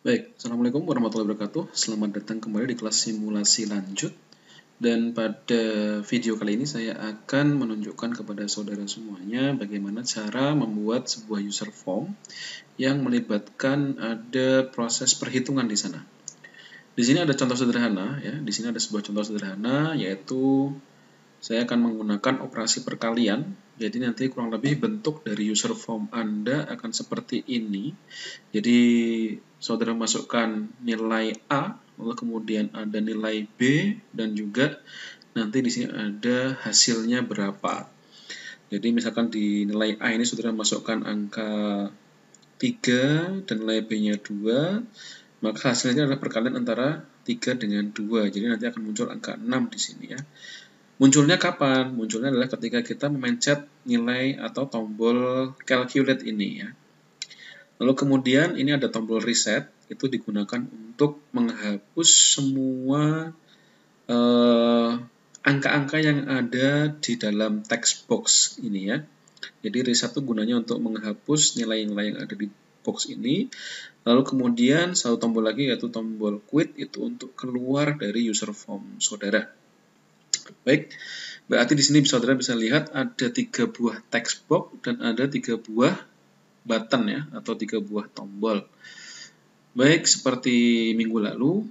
Baik, Assalamualaikum warahmatullahi wabarakatuh. Selamat datang kembali di kelas simulasi lanjut. Dan pada video kali ini saya akan menunjukkan kepada saudara semuanya bagaimana cara membuat sebuah user form yang melibatkan ada proses perhitungan di sana. Di sini ada contoh sederhana ya. Di sini ada sebuah contoh sederhana yaitu saya akan menggunakan operasi perkalian. Jadi nanti kurang lebih bentuk dari user form Anda akan seperti ini. Jadi saudara masukkan nilai A, lalu kemudian ada nilai B, dan juga nanti di sini ada hasilnya berapa. Jadi misalkan di nilai A ini saudara masukkan angka 3 dan nilai B-nya 2, maka hasilnya adalah perkalian antara 3 dengan 2. Jadi nanti akan muncul angka 6 di sini ya. Munculnya kapan? Munculnya adalah ketika kita memencet nilai atau tombol calculate ini ya. Lalu kemudian ini ada tombol reset, itu digunakan untuk menghapus semua eh, angka-angka uh, yang ada di dalam text box ini ya. Jadi reset itu gunanya untuk menghapus nilai-nilai yang ada di box ini. Lalu kemudian satu tombol lagi yaitu tombol quit itu untuk keluar dari user form saudara. Baik, berarti di sini saudara bisa lihat ada tiga buah text box dan ada tiga buah button ya, atau tiga buah tombol. Baik, seperti minggu lalu,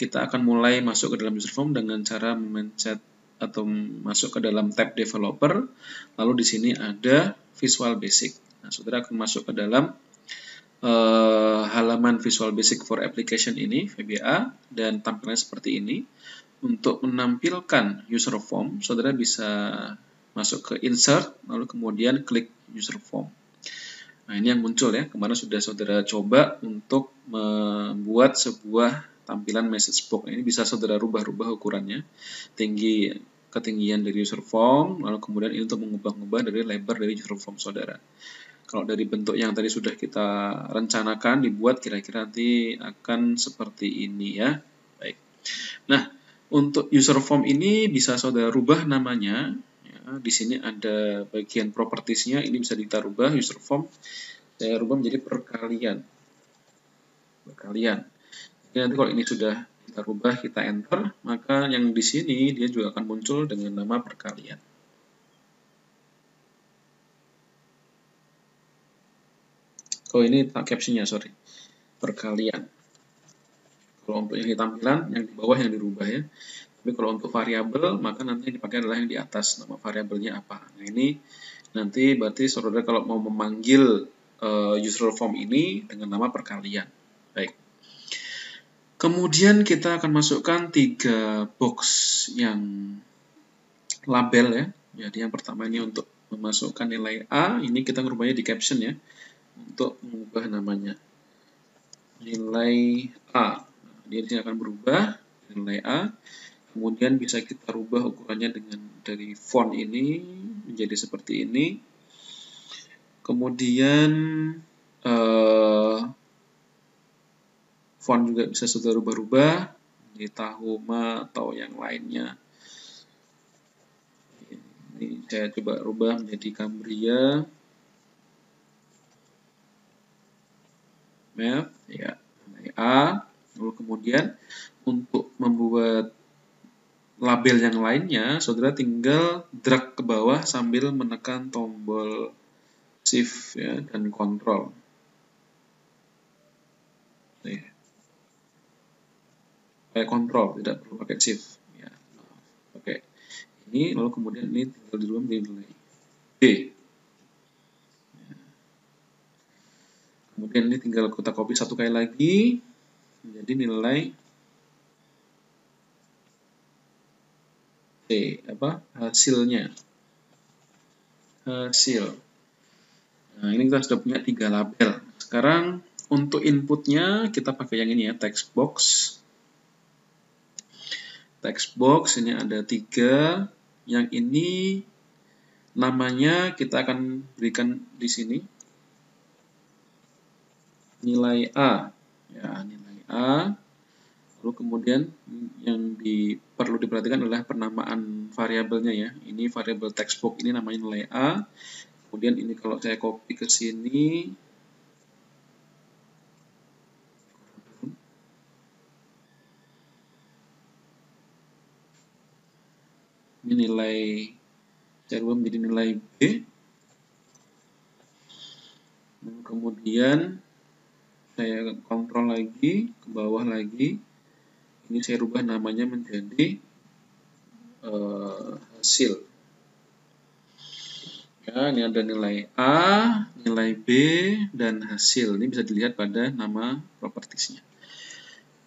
kita akan mulai masuk ke dalam user form dengan cara memencet atau masuk ke dalam tab developer. Lalu di sini ada Visual Basic. Nah, saudara akan masuk ke dalam uh, halaman Visual Basic for Application ini, VBA, dan tampilannya seperti ini untuk menampilkan user form, saudara bisa masuk ke insert, lalu kemudian klik user form. Nah, ini yang muncul ya. Kemarin sudah saudara coba untuk membuat sebuah tampilan message box. Ini bisa saudara rubah-rubah ukurannya. Tinggi ketinggian dari user form, lalu kemudian ini untuk mengubah-ubah dari lebar dari user form saudara. Kalau dari bentuk yang tadi sudah kita rencanakan dibuat kira-kira nanti akan seperti ini ya. Baik. Nah, untuk user form ini bisa saudara rubah namanya. Ya, di sini ada bagian propertiesnya, ini bisa kita rubah user form. Saya rubah menjadi perkalian. Perkalian. Jadi nanti kalau ini sudah kita rubah, kita enter, maka yang di sini dia juga akan muncul dengan nama perkalian. Oh ini captionnya, sorry. Perkalian. Kalau untuk yang di tampilan, yang di bawah yang dirubah ya. Tapi kalau untuk variabel, maka nanti yang dipakai adalah yang di atas. Nama variabelnya apa. Nah ini nanti berarti saudara kalau mau memanggil uh, user form ini dengan nama perkalian. Baik. Kemudian kita akan masukkan tiga box yang label ya. Jadi yang pertama ini untuk memasukkan nilai A, ini kita ngerubahnya di caption ya, untuk mengubah namanya. Nilai A dia di sini akan berubah nilai A. Kemudian bisa kita rubah ukurannya dengan dari font ini menjadi seperti ini. Kemudian uh, font juga bisa sudah rubah-rubah di Tahuma atau yang lainnya. Ini saya coba rubah menjadi Cambria. Map ya A Lalu kemudian untuk membuat label yang lainnya, saudara tinggal drag ke bawah sambil menekan tombol shift ya, dan control. Pakai control, tidak perlu pakai shift. Ya. Oke. Ini lalu kemudian ini tinggal dirubah menjadi nilai B. Ya. Kemudian ini tinggal kita copy satu kali lagi jadi nilai C apa? Hasilnya. Hasil. Nah ini kita sudah punya tiga label. Sekarang untuk inputnya kita pakai yang ini ya text box. Text box ini ada tiga. Yang ini namanya kita akan berikan di sini. Nilai A. Ya nilai A lalu kemudian yang di, perlu diperhatikan adalah penamaan variabelnya ya. Ini variabel textbook ini namanya nilai A. Kemudian ini kalau saya copy ke sini ini nilai saya rubah menjadi nilai B. Kemudian saya kontrol lagi ke bawah lagi. Ini saya rubah namanya menjadi uh, hasil. Ya ini ada nilai A nilai B dan hasil. Ini bisa dilihat pada nama propertiesnya.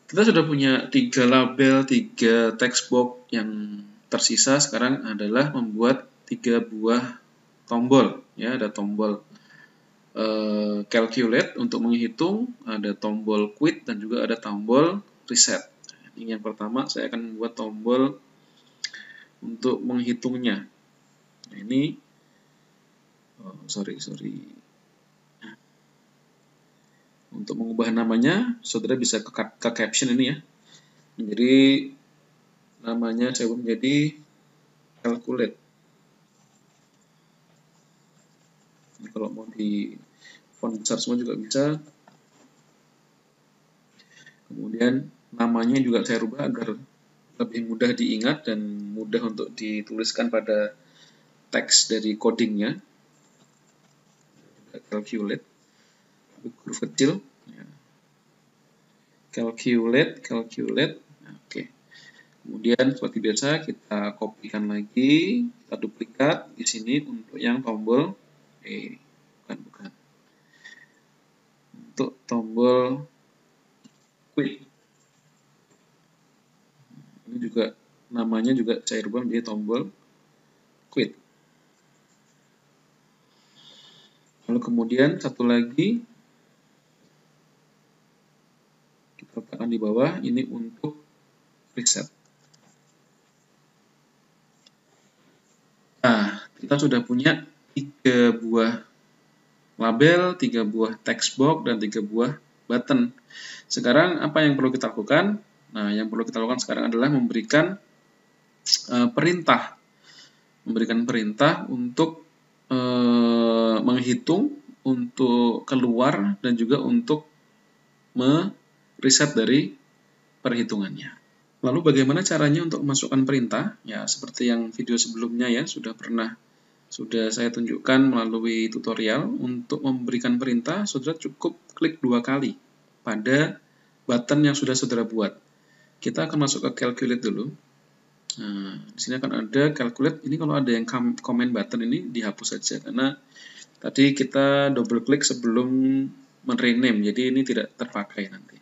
Kita sudah punya tiga label tiga text box yang tersisa. Sekarang adalah membuat tiga buah tombol. Ya ada tombol uh, calculate untuk menghitung ada tombol quit dan juga ada tombol reset. Ini yang pertama saya akan membuat tombol untuk menghitungnya. Nah, ini oh, sorry sorry. Untuk mengubah namanya saudara bisa ke, ke caption ini ya. Jadi namanya saya menjadi calculate. Ini kalau mau di font besar semua juga bisa. Kemudian namanya juga saya rubah agar lebih mudah diingat dan mudah untuk dituliskan pada teks dari codingnya. Calculate, huruf kecil. Ya. Calculate, calculate. Nah, oke. Kemudian seperti biasa kita kopikan lagi, kita duplikat di sini untuk yang tombol E untuk tombol quit. Ini juga namanya juga saya rubah menjadi tombol quit. Lalu kemudian satu lagi kita letakkan di bawah ini untuk reset. Nah kita sudah punya tiga buah label, tiga buah text box, dan tiga buah button. Sekarang apa yang perlu kita lakukan? Nah, yang perlu kita lakukan sekarang adalah memberikan uh, perintah. Memberikan perintah untuk uh, menghitung, untuk keluar, dan juga untuk mereset dari perhitungannya. Lalu bagaimana caranya untuk memasukkan perintah? Ya, seperti yang video sebelumnya ya, sudah pernah sudah saya tunjukkan melalui tutorial untuk memberikan perintah saudara cukup klik dua kali pada button yang sudah saudara buat. Kita akan masuk ke calculate dulu. Nah, di sini akan ada calculate. Ini kalau ada yang comment button ini dihapus saja karena tadi kita double klik sebelum merename jadi ini tidak terpakai nanti.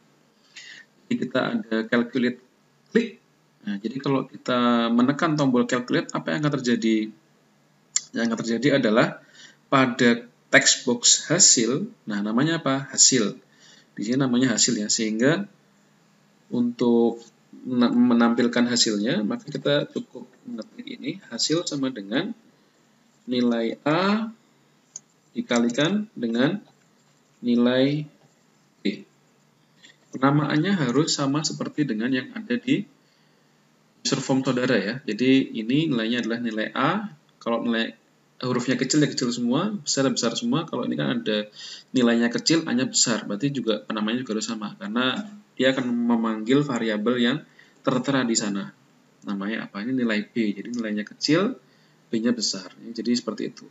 Jadi kita ada calculate klik. Nah, jadi kalau kita menekan tombol calculate apa yang akan terjadi yang akan terjadi adalah pada text box hasil, nah namanya apa? Hasil. Di sini namanya hasil ya, sehingga untuk menampilkan hasilnya, maka kita cukup mengetik ini, hasil sama dengan nilai A dikalikan dengan nilai B. Penamaannya harus sama seperti dengan yang ada di user form saudara ya. Jadi ini nilainya adalah nilai A, kalau nilai hurufnya kecil ya kecil semua, besar ya besar semua. Kalau ini kan ada nilainya kecil, hanya besar. Berarti juga penamanya juga harus sama karena dia akan memanggil variabel yang tertera di sana. Namanya apa? Ini nilai B. Jadi nilainya kecil, B-nya besar. Jadi seperti itu.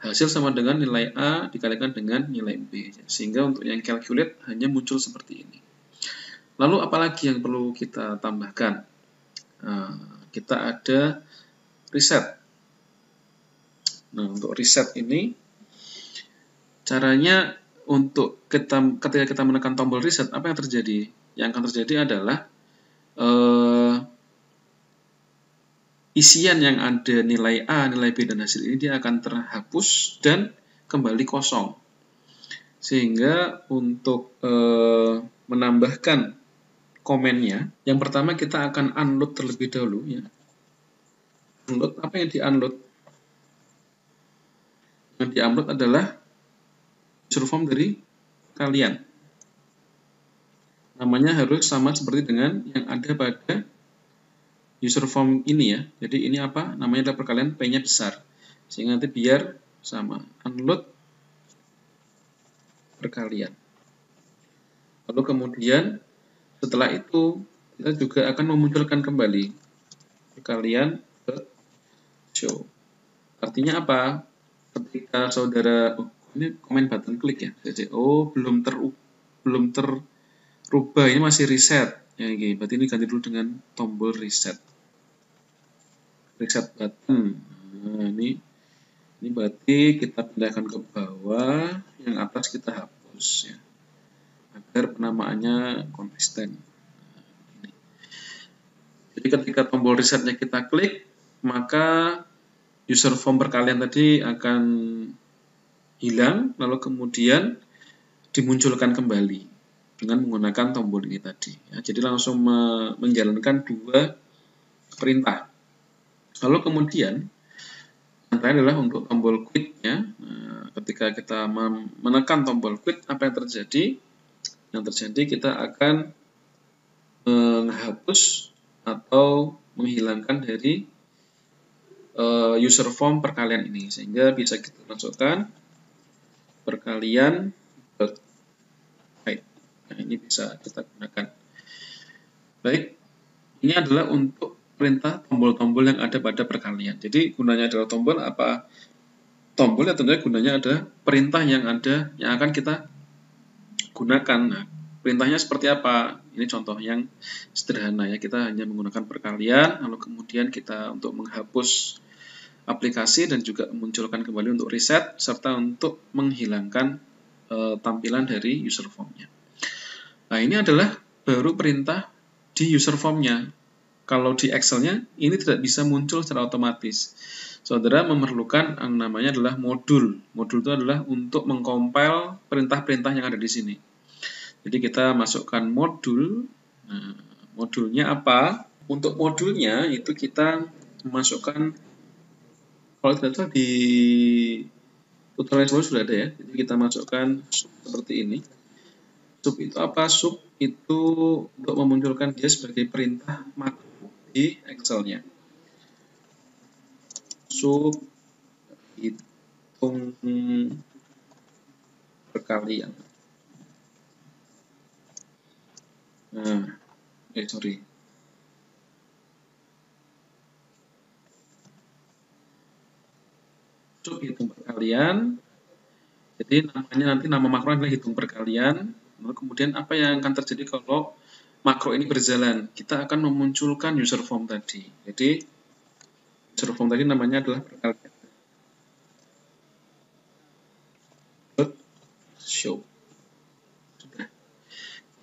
Hasil sama dengan nilai A dikalikan dengan nilai B. Sehingga untuk yang calculate hanya muncul seperti ini. Lalu apalagi yang perlu kita tambahkan? Nah, kita ada reset Nah, untuk riset ini caranya untuk kita ketika kita menekan tombol riset apa yang terjadi? Yang akan terjadi adalah uh, isian yang ada nilai A, nilai B dan hasil ini dia akan terhapus dan kembali kosong. Sehingga untuk uh, menambahkan komennya, yang pertama kita akan unload terlebih dahulu ya. Unload apa yang di-unload? Yang di-upload adalah user form dari kalian. Namanya harus sama seperti dengan yang ada pada user form ini ya. Jadi ini apa? Namanya adalah perkalian P-nya besar. Sehingga nanti biar sama. Unload perkalian. Lalu kemudian setelah itu kita juga akan memunculkan kembali perkalian show. Artinya apa? Ketika saudara oh, ini komen button klik ya. Jadi oh belum ter belum terubah ini masih reset. Ya, okay. berarti ini ganti dulu dengan tombol reset. Reset button. Nah, ini ini berarti kita pindahkan ke bawah, yang atas kita hapus ya. Agar penamaannya konsisten. Nah, Jadi ketika tombol resetnya kita klik, maka user form perkalian tadi akan hilang, lalu kemudian dimunculkan kembali dengan menggunakan tombol ini tadi. Ya, jadi langsung me menjalankan dua perintah. Lalu kemudian yang terakhir adalah untuk tombol quit ya. Nah, ketika kita menekan tombol quit, apa yang terjadi? Yang terjadi kita akan menghapus atau menghilangkan dari uh, user form perkalian ini sehingga bisa kita masukkan perkalian height. Nah, ini bisa kita gunakan. Baik, ini adalah untuk perintah tombol-tombol yang ada pada perkalian. Jadi gunanya adalah tombol apa? Tombol ya tentunya gunanya ada perintah yang ada yang akan kita gunakan. Nah, perintahnya seperti apa? Ini contoh yang sederhana ya. Kita hanya menggunakan perkalian, lalu kemudian kita untuk menghapus aplikasi dan juga memunculkan kembali untuk reset serta untuk menghilangkan e, tampilan dari user formnya. Nah ini adalah baru perintah di user formnya. Kalau di Excel-nya ini tidak bisa muncul secara otomatis. Saudara memerlukan yang namanya adalah modul. Modul itu adalah untuk mengcompile perintah-perintah yang ada di sini. Jadi kita masukkan modul. Nah, modulnya apa? Untuk modulnya itu kita masukkan kalau tidak salah di tutorial sebelumnya sudah ada ya. Jadi kita masukkan sub seperti ini. Sub itu apa? Sub itu untuk memunculkan dia sebagai perintah makro di Excel-nya. Sub hitung perkalian. Nah eh sorry sub hitung perkalian. Jadi namanya nanti nama makro adalah hitung perkalian. Lalu kemudian apa yang akan terjadi kalau makro ini berjalan? Kita akan memunculkan user form tadi. Jadi user form tadi namanya adalah perkalian. Show.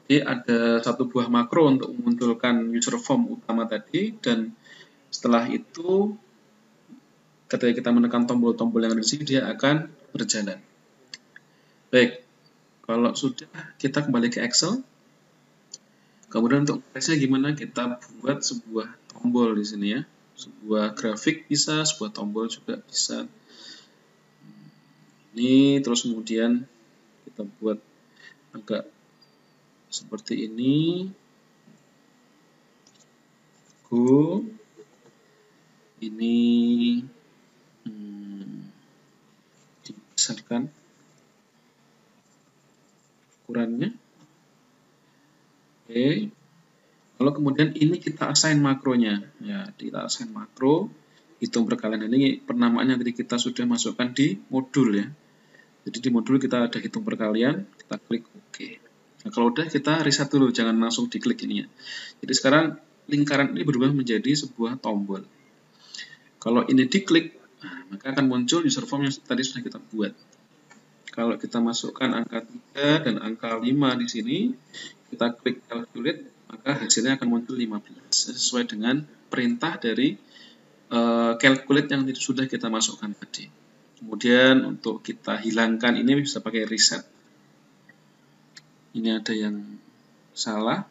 Jadi ada satu buah makro untuk memunculkan user form utama tadi dan setelah itu ketika kita menekan tombol-tombol yang ada di sini dia akan berjalan. Baik, kalau sudah kita kembali ke Excel. Kemudian untuk tesnya gimana? Kita buat sebuah tombol di sini ya. Sebuah grafik bisa, sebuah tombol juga bisa. Ini terus kemudian kita buat agak seperti ini. Go. Ini berdasarkan ukurannya. Oke. Lalu kemudian ini kita assign makronya. Ya, kita assign makro. Hitung perkalian ini penamaannya tadi kita sudah masukkan di modul ya. Jadi di modul kita ada hitung perkalian, kita klik OK. Nah, kalau udah kita reset dulu, jangan langsung diklik ini ya. Jadi sekarang lingkaran ini berubah menjadi sebuah tombol. Kalau ini diklik, Nah, maka akan muncul user form yang tadi sudah kita buat. Kalau kita masukkan angka 3 dan angka 5 di sini, kita klik calculate, maka hasilnya akan muncul 15 sesuai dengan perintah dari uh, calculate yang sudah kita masukkan tadi. Kemudian untuk kita hilangkan ini bisa pakai reset. Ini ada yang salah.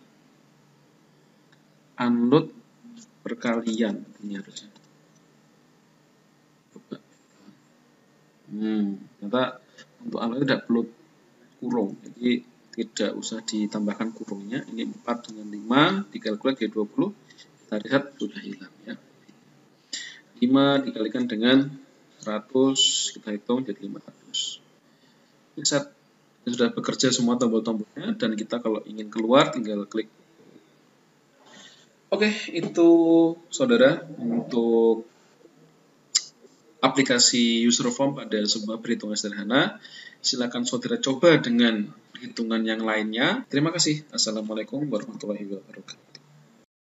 Unload perkalian ini harusnya. Hmm, ternyata untuk alat tidak perlu kurung. Jadi tidak usah ditambahkan kurungnya. Ini 4 dengan 5 dikalkulasi jadi 20. Kita lihat sudah hilang ya. 5 dikalikan dengan 100 kita hitung jadi 500. Reset ini sudah bekerja semua tombol-tombolnya dan kita kalau ingin keluar tinggal klik Oke, itu saudara untuk aplikasi user form pada sebuah perhitungan sederhana. Silakan saudara coba dengan hitungan yang lainnya. Terima kasih. Assalamualaikum warahmatullahi wabarakatuh.